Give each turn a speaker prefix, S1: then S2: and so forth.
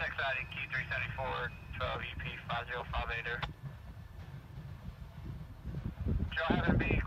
S1: 6 out Key 374, 12 EP 5058er. Joe having